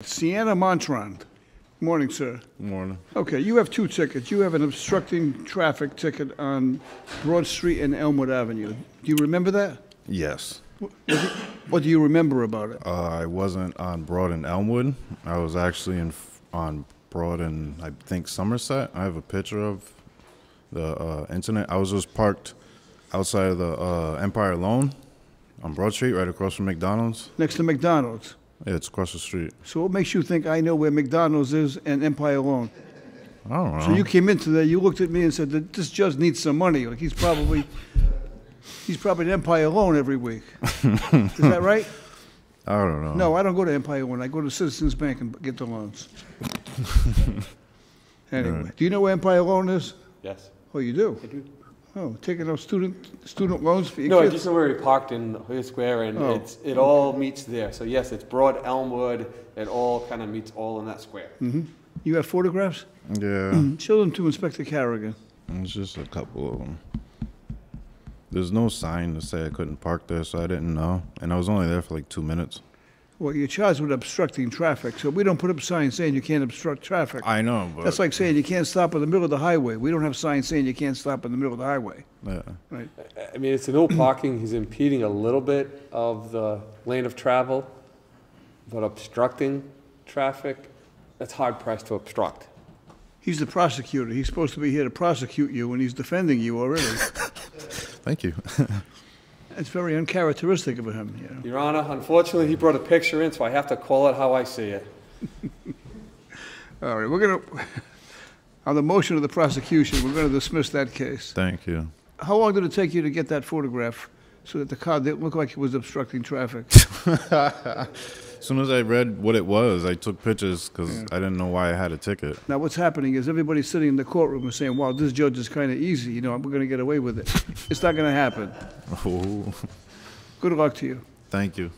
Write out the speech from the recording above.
Sienna Montrond. Morning, sir. Morning. Okay, you have two tickets. You have an obstructing traffic ticket on Broad Street and Elmwood Avenue. Do you remember that? Yes. What do you remember about it? Uh, I wasn't on Broad and Elmwood. I was actually in on Broad and I think Somerset. I have a picture of the uh, incident. I was just parked outside of the uh, Empire Loan on Broad Street, right across from McDonald's. Next to McDonald's. Yeah, it's across the street. So what makes you think I know where McDonald's is and Empire Loan? I don't know. So you came into there, you looked at me and said that this judge needs some money. Like he's probably, he's probably at Empire Loan every week. Is that right? I don't know. No, I don't go to Empire Loan. I go to Citizens Bank and get the loans. Anyway, do you know where Empire Loan is? Yes. Oh, you do? I do. Oh, taking out student, student loans for your No, I kids? just know where we parked in Hoya Square, and Oh, it's, it all meets there. So yes, it's Broad Elmwood, it all kind of meets all in that square. Mm-hmm. You have photographs? Yeah, mm-hmm. Show them to Inspector Carignan. it's just a couple of them. There's no sign to say I couldn't park there, so I didn't know. And I was only there for like two minutes. Well, you're charged with obstructing traffic, so we don't put up signs saying you can't obstruct traffic. I know, but That's like saying you can't stop in the middle of the highway. We don't have signs saying you can't stop in the middle of the highway, yeah. right? I- I mean, it's a no parking, he's impeding a little bit of the lane of travel, but obstructing traffic, that's hard pressed to obstruct. He's the prosecutor. He's supposed to be here to prosecute you, and he's defending you already. Thank you. That's very uncharacteristic of him, you know. Your Honor, unfortunately, he brought a picture in, so I have to call it how I see it. All right, we're gonna, on the motion of the prosecution, we're gonna dismiss that case. Thank you. How long did it take you to get that photograph so that the car didn't look like it was obstructing traffic? As soon as I read what it was, I took pictures because I didn't know why I had a ticket. Now, what's happening is everybody's sitting in the courtroom and saying, wow, this judge is kind of easy, you know, we're gonna get away with it. It's not gonna happen. Oh, Good luck to you. thank you.